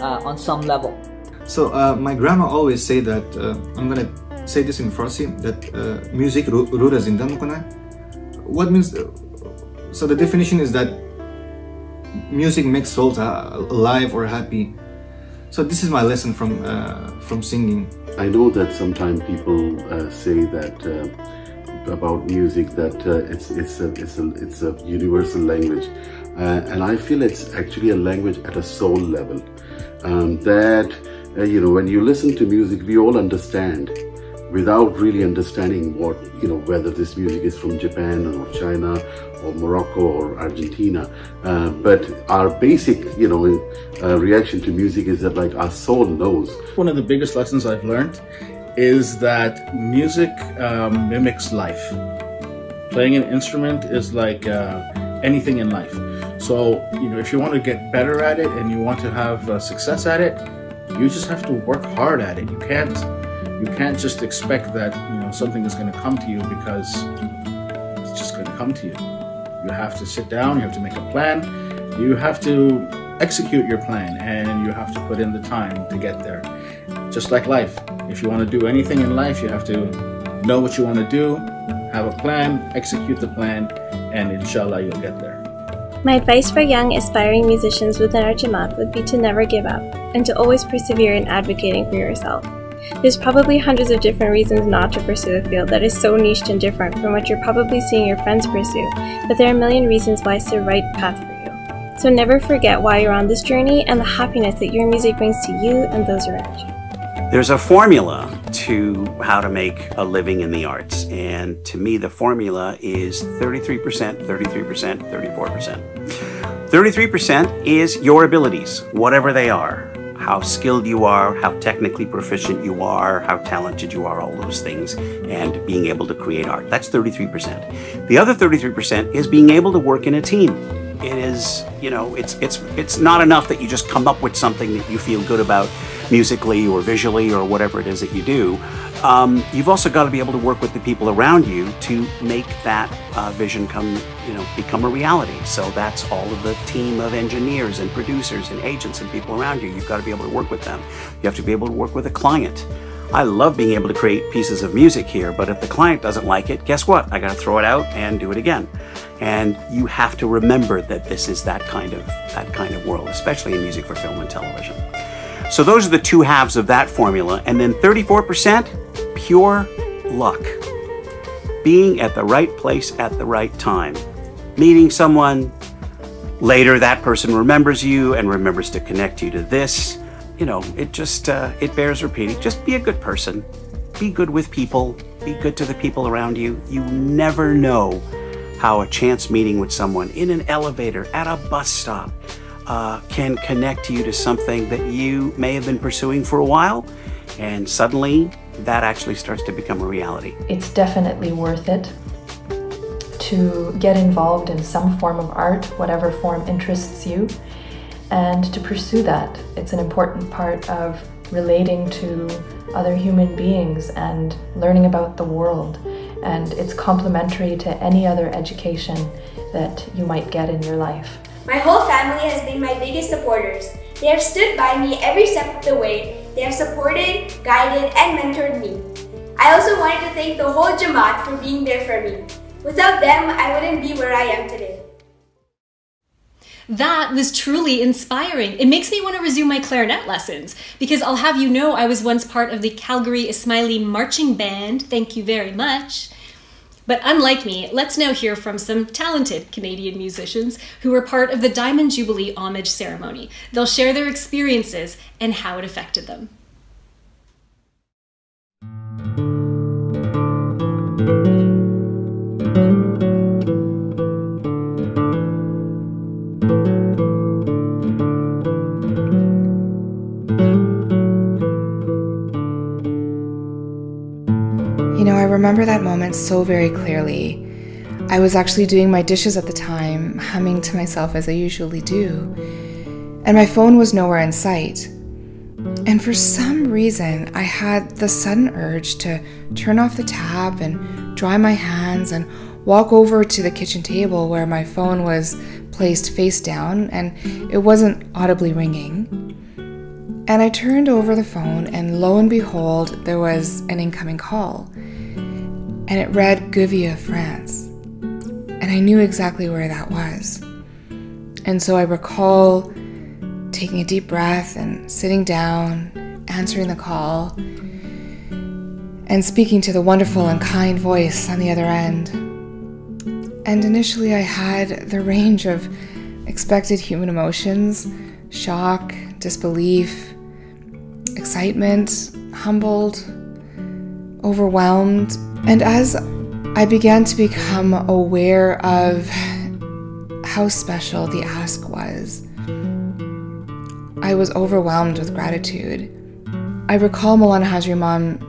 on some level. So uh, my grandma always say that, uh, I'm gonna say this in Farsi, that uh, music rura zinda What means, so the definition is that music makes souls alive or happy. So this is my lesson from uh, from singing. I know that sometimes people uh, say that uh, about music that uh, it's it's a it's a it's a universal language, uh, and I feel it's actually a language at a soul level. Um, that uh, you know when you listen to music, we all understand without really understanding what, you know, whether this music is from Japan or China or Morocco or Argentina. Uh, but our basic, you know, uh, reaction to music is that like our soul knows. One of the biggest lessons I've learned is that music um, mimics life. Playing an instrument is like uh, anything in life. So, you know, if you want to get better at it and you want to have uh, success at it, you just have to work hard at it. You can't, you can't just expect that, you know, something is going to come to you because it's just going to come to you. You have to sit down, you have to make a plan, you have to execute your plan, and you have to put in the time to get there. Just like life. If you want to do anything in life, you have to know what you want to do, have a plan, execute the plan, and inshallah you'll get there. My advice for young, aspiring musicians within our Jamaat would be to never give up and to always persevere in advocating for yourself. There's probably hundreds of different reasons not to pursue a field that is so niched and different from what you're probably seeing your friends pursue, but there are a million reasons why it's the right path for you. So never forget why you're on this journey and the happiness that your music brings to you and those around you. There's a formula to how to make a living in the arts, and to me, the formula is 33%, 33%, 34%. 33% is your abilities, whatever they are how skilled you are, how technically proficient you are, how talented you are, all those things, and being able to create art. That's 33%. The other 33% is being able to work in a team. It is, you know, it's it's it's not enough that you just come up with something that you feel good about musically or visually or whatever it is that you do. Um, you've also got to be able to work with the people around you to make that uh, vision come, you know, become a reality. So that's all of the team of engineers and producers and agents and people around you. You've got to be able to work with them. You have to be able to work with a client. I love being able to create pieces of music here, but if the client doesn't like it, guess what? I got to throw it out and do it again. And you have to remember that this is that kind of that kind of world, especially in music for film and television. So those are the two halves of that formula. And then 34% pure luck. Being at the right place at the right time. Meeting someone, later that person remembers you and remembers to connect you to this. You know, it just, uh, it bears repeating. Just be a good person. Be good with people. Be good to the people around you. You never know how a chance meeting with someone in an elevator, at a bus stop, uh, can connect you to something that you may have been pursuing for a while, and suddenly that actually starts to become a reality. It's definitely worth it to get involved in some form of art, whatever form interests you, and to pursue that. It's an important part of relating to other human beings and learning about the world. And it's complementary to any other education that you might get in your life. My whole family has been my biggest supporters. They have stood by me every step of the way. They have supported, guided, and mentored me. I also wanted to thank the whole Jamaat for being there for me. Without them, I wouldn't be where I am today. That was truly inspiring. It makes me want to resume my clarinet lessons because I'll have you know I was once part of the Calgary Ismaili Marching Band. Thank you very much. But unlike me, let's now hear from some talented Canadian musicians who were part of the Diamond Jubilee homage ceremony. They'll share their experiences and how it affected them. Remember that moment so very clearly. I was actually doing my dishes at the time, humming to myself as I usually do, and my phone was nowhere in sight. And for some reason, I had the sudden urge to turn off the tap and dry my hands and walk over to the kitchen table where my phone was placed face down and it wasn't audibly ringing. And I turned over the phone, and lo and behold, there was an incoming call and it read Gouvieux, France. And I knew exactly where that was. And so I recall taking a deep breath and sitting down, answering the call, and speaking to the wonderful and kind voice on the other end. And initially, I had the range of expected human emotions shock, disbelief, excitement, humbled, overwhelmed. And as I began to become aware of how special the ask was, I was overwhelmed with gratitude. I recall Maulana Hazar Imam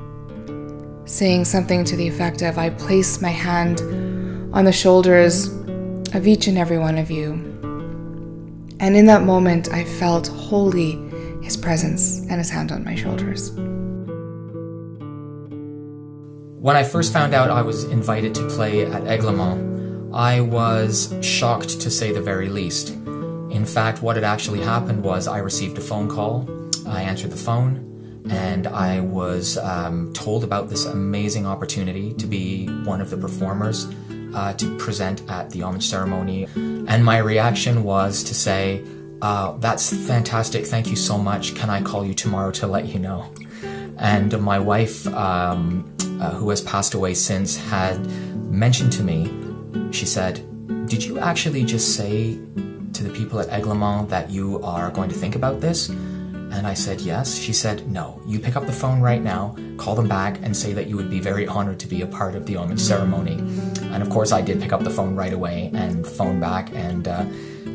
saying something to the effect of I place my hand on the shoulders of each and every one of you. And in that moment, I felt wholly his presence and his hand on my shoulders. When I first found out I was invited to play at Aiglemont, I was shocked to say the very least. In fact, what had actually happened was I received a phone call, I answered the phone, and I was um, told about this amazing opportunity to be one of the performers uh, to present at the homage ceremony. And my reaction was to say, uh, That's fantastic, thank you so much. Can I call you tomorrow to let you know? And my wife, um, uh, who has passed away since, had mentioned to me, she said, Did you actually just say to the people at Aiglemont that you are going to think about this? And I said, yes. She said, no. You pick up the phone right now, call them back, and say that you would be very honored to be a part of the homage ceremony. And of course, I did pick up the phone right away and phone back and uh,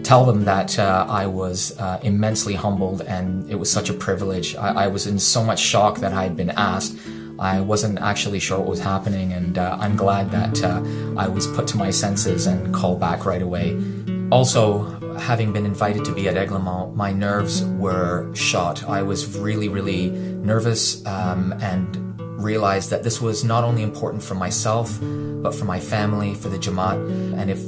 tell them that uh, I was uh, immensely humbled and it was such a privilege. I, I, was in so much shock that I had been asked. I wasn't actually sure what was happening, and uh, I'm glad that uh, I was put to my senses and called back right away. Also, having been invited to be at Aiglemont, my nerves were shot. I was really, really nervous um, and realized that this was not only important for myself, but for my family, for the Jamaat, and if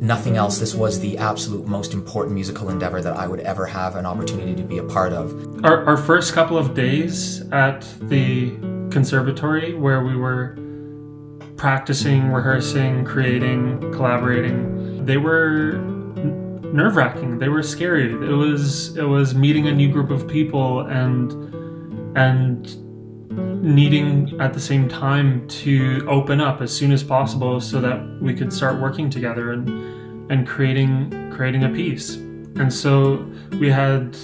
nothing else, this was the absolute most important musical endeavor that I would ever have an opportunity to be a part of. Our, our first couple of days at the conservatory, where we were practicing, rehearsing, creating, collaborating, they were nerve wracking. They were scary. It was it was meeting a new group of people and and needing at the same time to open up as soon as possible so that we could start working together and and creating creating a piece. And so we had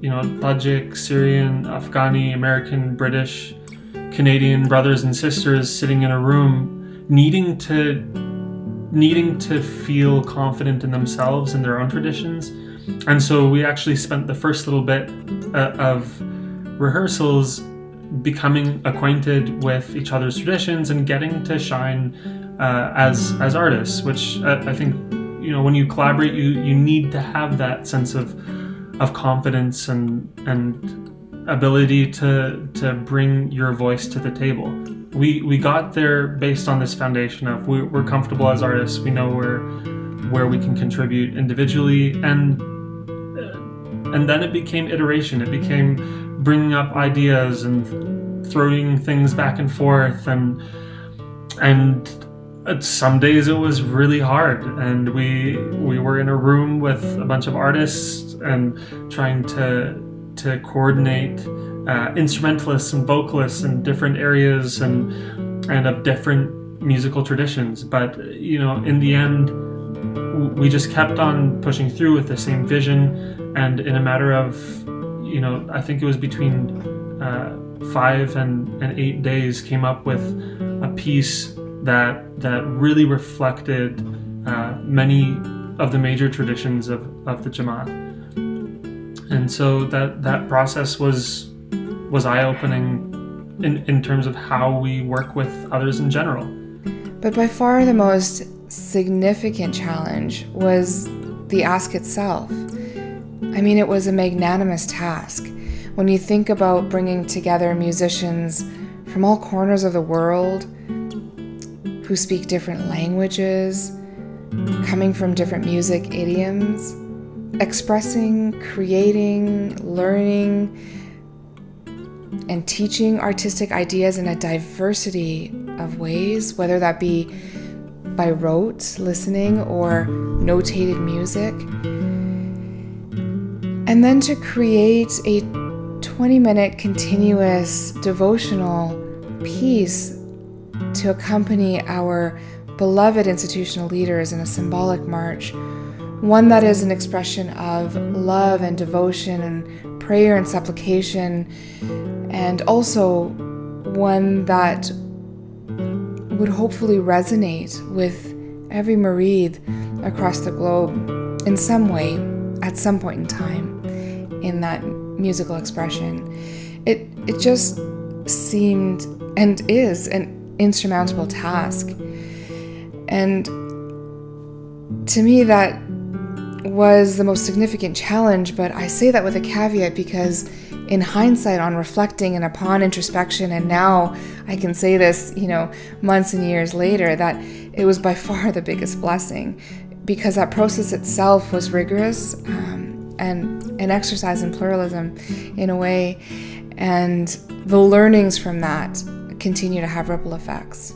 you know Tajik, Syrian, Afghani, American, British, Canadian brothers and sisters sitting in a room needing to needing to feel confident in themselves and their own traditions. And so we actually spent the first little bit uh, of rehearsals becoming acquainted with each other's traditions and getting to shine uh, as as artists, which uh, I think you know when you collaborate, you you need to have that sense of of confidence and and ability to to bring your voice to the table we we got there based on this foundation of we, we're comfortable as artists. We know where where we can contribute individually, and uh, and then it became iteration. It became bringing up ideas and throwing things back and forth, and and some days it was really hard and we we were in a room with a bunch of artists and trying to to coordinate uh, instrumentalists and vocalists in different areas and and of different musical traditions. But you know, in the end, we just kept on pushing through with the same vision, and in a matter of you know, I think it was between uh, five and, and eight days, came up with a piece that that really reflected uh, many of the major traditions of, of the Jamaat. And so that that process was was eye opening in, in terms of how we work with others in general. But by far the most significant challenge was the ask itself. I mean, it was a magnanimous task. When you think about bringing together musicians from all corners of the world who speak different languages, coming from different music idioms, expressing, creating, learning, and teaching artistic ideas in a diversity of ways, whether that be by rote listening or notated music. And then to create a 20 minute continuous devotional piece to accompany our beloved institutional leaders in a symbolic march, one that is an expression of love and devotion and prayer and supplication and also one that would hopefully resonate with every Murid across the globe in some way at some point in time in that musical expression. It, it just seemed and is an insurmountable task. And to me, that was the most significant challenge, but I say that with a caveat because in hindsight on reflecting and upon introspection and now I can say this, you know, months and years later that it was by far the biggest blessing because that process itself was rigorous um, and an exercise in pluralism in a way and the learnings from that continue to have ripple effects.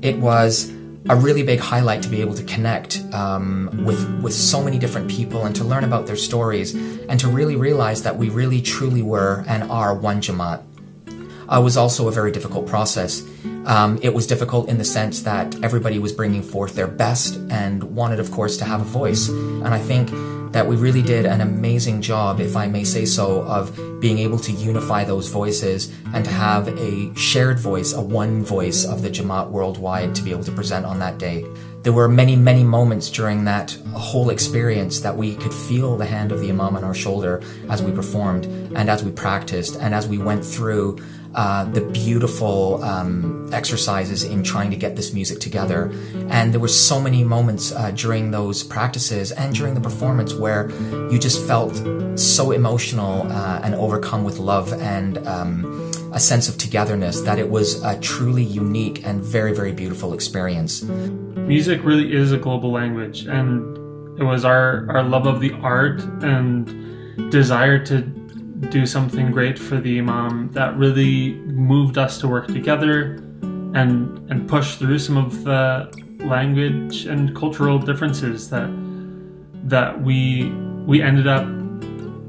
It was a really big highlight to be able to connect um, with with so many different people and to learn about their stories and to really realize that we really truly were and are one Jamaat. Uh, was also a very difficult process. Um, it was difficult in the sense that everybody was bringing forth their best and wanted, of course, to have a voice. And I think that we really did an amazing job, if I may say so, of being able to unify those voices and to have a shared voice, a one voice of the Jamaat worldwide to be able to present on that day. There were many, many moments during that whole experience that we could feel the hand of the Imam on our shoulder as we performed and as we practiced and as we went through uh, the beautiful um, exercises in trying to get this music together. And there were so many moments uh, during those practices and during the performance where you just felt so emotional uh, and overcome with love and um, a sense of togetherness that it was a truly unique and very, very beautiful experience. Music really is a global language, and it was our, our love of the art and desire to do something great for the Imam that really moved us to work together and and push through some of the language and cultural differences that that we we ended up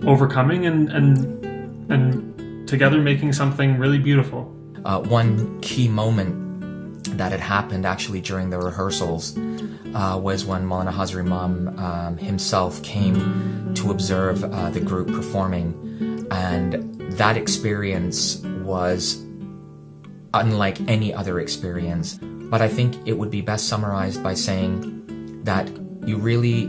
overcoming and and and together making something really beautiful. Uh, one key moment that had happened actually during the rehearsals uh, was when Maulana Hazar Imam um, himself came to observe uh, the group performing and that experience was unlike any other experience. But I think it would be best summarized by saying that you really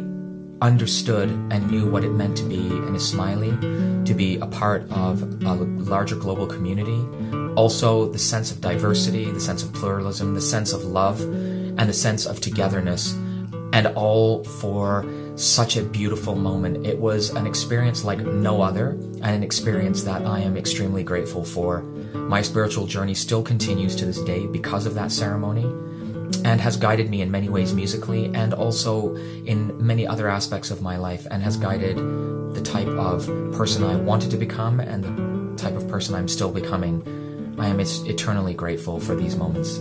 understood and knew what it meant to be an Ismaili, to be a part of a larger global community. Also, the sense of diversity, the sense of pluralism, the sense of love, and the sense of togetherness, and all for such a beautiful moment. It was an experience like no other, and an experience that I am extremely grateful for. My spiritual journey still continues to this day because of that ceremony and has guided me in many ways musically and also in many other aspects of my life and has guided the type of person I wanted to become and the type of person I'm still becoming. I am eternally grateful for these moments.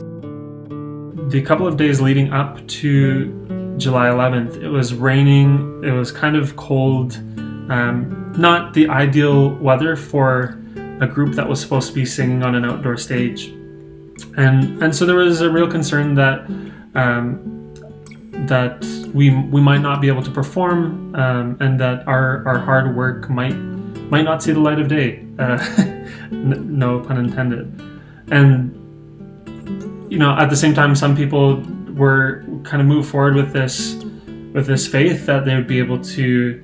The couple of days leading up to July 11th. It was raining, it was kind of cold, um, not the ideal weather for a group that was supposed to be singing on an outdoor stage. And, and so there was a real concern that um, that we we might not be able to perform um, and that our, our hard work might might not see the light of day uh, no pun intended and you know at the same time some people were kind of move forward with this with this faith that they would be able to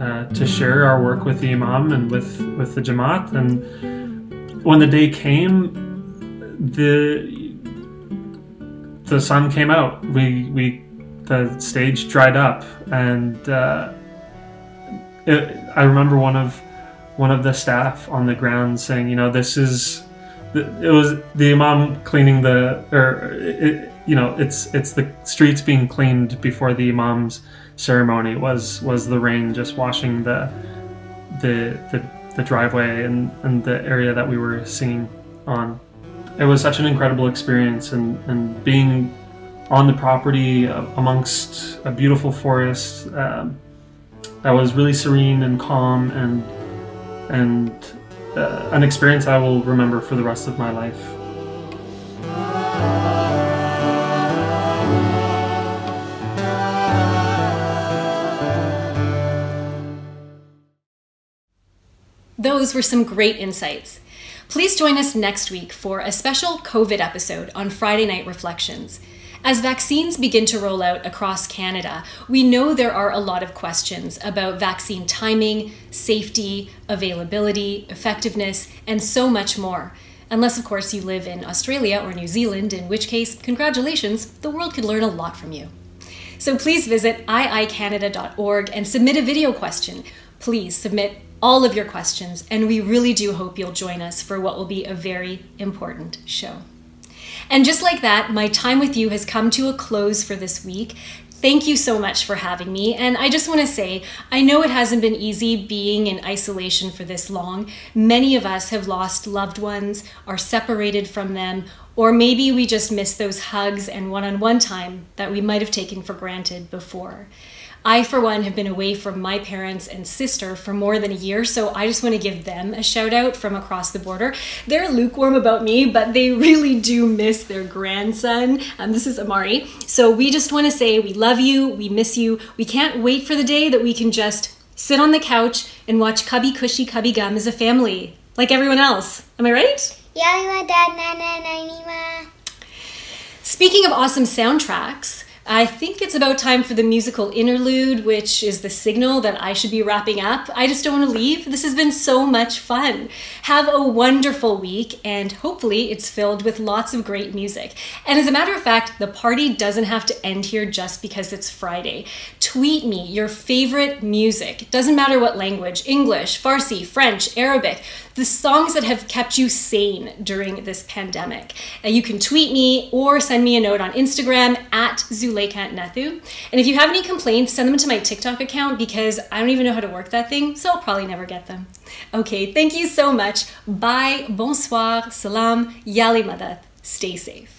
uh, to share our work with the imam and with with the jamaat. And when the day came the the sun came out. We we the stage dried up. And uh, it, I remember one of one of the staff on the ground saying you know this is it was the imam cleaning the or you know it's it's the streets being cleaned before the imam's ceremony was was the rain just washing the the the, the driveway and, and the area that we were singing on it was such an incredible experience and and being on the property amongst a beautiful forest um, that was really serene and calm and and uh, an experience I will remember for the rest of my life. Those were some great insights. Please join us next week for a special COVID episode on Friday Night Reflections. As vaccines begin to roll out across Canada, we know there are a lot of questions about vaccine timing, safety, availability, effectiveness, and so much more. Unless, of course, you live in Australia or New Zealand, in which case, congratulations, the world could learn a lot from you. So please visit iicanada.org and submit a video question. Please submit all of your questions, and we really do hope you'll join us for what will be a very important show. And just like that, my time with you has come to a close for this week. Thank you so much for having me. And I just want to say, I know it hasn't been easy being in isolation for this long. Many of us have lost loved ones, are separated from them, or maybe we just miss those hugs and one on one time that we might have taken for granted before. I, for one, have been away from my parents and sister for more than a year, so I just want to give them a shout out from across the border. They're lukewarm about me, but they really do miss their grandson. Um, this is Amari. So we just want to say we love you, we miss you. We can't wait for the day that we can just sit on the couch and watch Kabhi Khushi Kabhie Gham as a family, like everyone else. Am I right? Yeah, dad, nana, nana. Speaking of awesome soundtracks, I think it's about time for the musical interlude, which is the signal that I should be wrapping up. I just don't want to leave. This has been so much fun. Have a wonderful week, and hopefully, it's filled with lots of great music. And as a matter of fact, the party doesn't have to end here just because it's Friday. Tweet me your favorite music. Doesn't matter what language English, Farsi, French, Arabic the songs that have kept you sane during this pandemic. You can tweet me or send me a note on Instagram at Zulekha Nathoo. And if you have any complaints, send them to my TikTok account because I don't even know how to work that thing, so I'll probably never get them. Okay, thank you so much. Bye, bonsoir, salam, Ya Ali Madad. Stay safe.